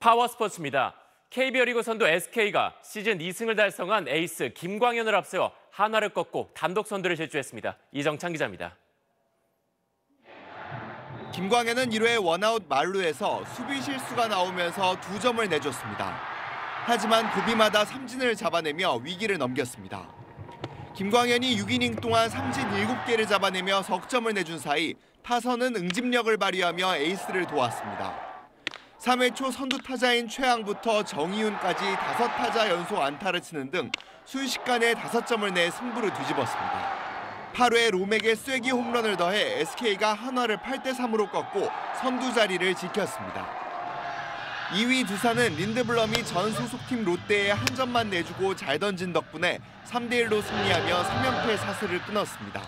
파워스포츠입니다. KBO 리그 선두 SK가 시즌 2승을 달성한 에이스 김광현을 앞세워 한화를 꺾고 단독 선두를 질주했습니다. 이정창 기자입니다. 김광현은 1회 원아웃 만루에서 수비 실수가 나오면서 두 점을 내줬습니다. 하지만 고비마다 삼진을 잡아내며 위기를 넘겼습니다. 김광현이 6이닝 동안 삼진 7개를 잡아내며 석점을 내준 사이 타선은 응집력을 발휘하며 에이스를 도왔습니다. 3회 초 선두 타자인 최양부터 정희윤까지 다섯 타자 연속 안타를 치는 등 순식간에 다섯 점을 내 승부를 뒤집었습니다. 8회 롬에게 쐐기 홈런을 더해 SK가 한화를 8대 3으로 꺾고 선두 자리를 지켰습니다. 2위 두산은 린드블럼이 전 소속팀 롯데에 한 점만 내주고 잘 던진 덕분에 3대 1로 승리하며 3연패 사슬을 끊었습니다.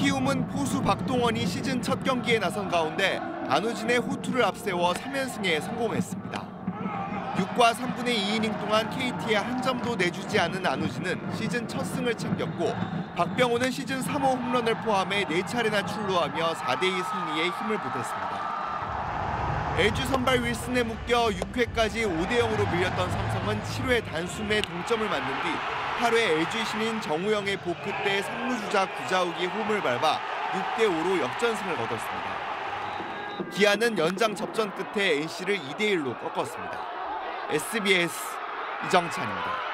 키움은 포수 박동원이 시즌 첫 경기에 나선 가운데 안우진의 호투를 앞세워 3연승에 성공했습니다. 6과 3분의 2이닝 동안 KT에 한 점도 내주지 않은 안우진은 시즌 첫 승을 챙겼고 박병호는 시즌 3호 홈런을 포함해 4차례나 출루하며 4대2 승리에 힘을 보탰습니다. LG 선발 윌슨에 묶여 6회까지 5대 0으로 밀렸던 삼성은 7회 단숨에 동점을 만든 뒤 8회 LG 신인 정우영의 보크 때 3루 주자 구자욱이 홈을 밟아 6대 5로 역전승을 거뒀습니다. 기아는 연장 접전 끝에 NC를 2대 1로 꺾었습니다. SBS 이정찬입니다.